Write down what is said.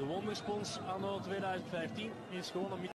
De Wonderspons anno 2015 is gewoon een.